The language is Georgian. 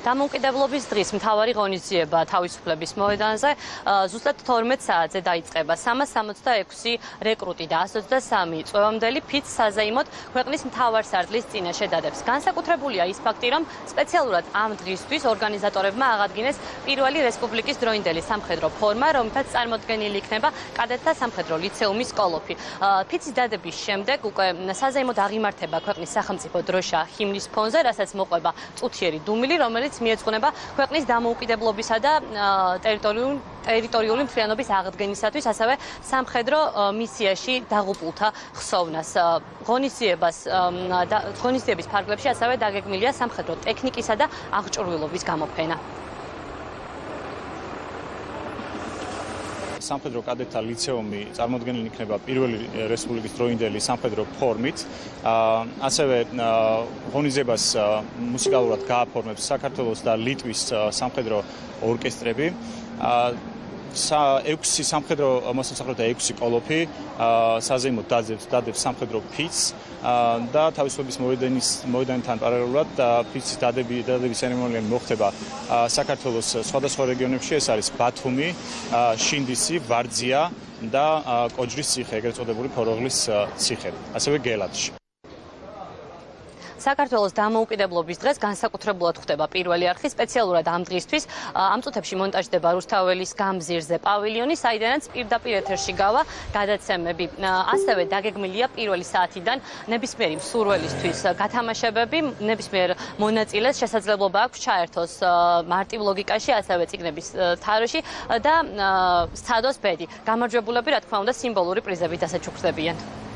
დამოუკიდებლობის დღის მთავარი ღონისძიება თავისუფლების მოედანზე ზუსტად 12 საათზე დაიწყება 366 რეკრუტი და 123 წვევამდელი ფიც საზეიმოდ ქვეყნის მთავარ სარდლის წინაშე დადებს. განსაკუთრებულია ის ფაქტი, რომ სპეციალურად ამ დღისთვის ორგანიზატორებმა აღადგინეს პირველი რესპუბლიკის დროინდელი სამხედრო ფორმა, რომლითაც წარმოდგენილი იქნება კადეტთა სამხედრო ლიცეუმის კოლოფი. ფიცის დადების შემდეგ უკვე საზეიმოდ აღიმართება ქვეყნის სახელმწიფო დროშა ჰიმნის ფონზე, რასაც მოყვება წუთიერი დუმილი, რომელიც მიეძღვნება ქვეყნის დამოუკიდებლობისა და ტერიტორიული ტერიტორიული მთლიანობის აღდგენისათვის, ასევე სამხედრო მისიაში დაღუპულთა ხსოვნას. ღონისძიებას ღონისძიების ფარგლებში ასევე დაგეგმილია სამხედრო ტექნიკისა და აღჭურვილობის გამოფენა. სამხედრო კადეტთა ლიცეუმი წარმოადგენილი იქნება პირველი რესპუბლიკის დროინდელი სამხედრო ფორმით. ასევე ღონისძიებას მუსიკალურად გააფორმებს საქართველოს და ლიტვის სამხედრო ორკესტრები. 6 სამხედრო მოსამსახურეთა 6 კოლოფი საზეიმოდ დაძებს დადებს სამხედრო ფიცს და თავისუფლების მოედანის მოედანთან პარალელურად ფიცის დადები დადების ცერემონია მოხდება საქართველოს სხვადასხვა რეგიონებში ეს არის ბათუმი, შინდისი, ვარძია და კოჯრის ციხე, ეგრეთ წოდებული ფოროღლის ციხე, ასევე გელათში. საქართველოს დამოუკიდებლობის დღეს განსაკუთრებულად ხდება. პირველი არხი სპეციალურად ამ დღისთვის. ამ წუთებში მონტაჟდება რუსთაველის გამზირზე პავილიონი საიდანაც პირდაპირ ეთერში გავა გადაცემები. ასევე დაგეგმილია პირველი საათიდან ნებისმიერი მსურველისთვის გათამაშებები. ნებისმიერ მონაწილეს შესაძლებლობა აქვს ჩაერთოს მარტივ ლოგიკაში ასევე ციგნების თაროში და სცადოს ბედი. გამარჯვებულები რა თქმა უნდა სიმბოლური პრიზებით ასე ჩუქრდებიან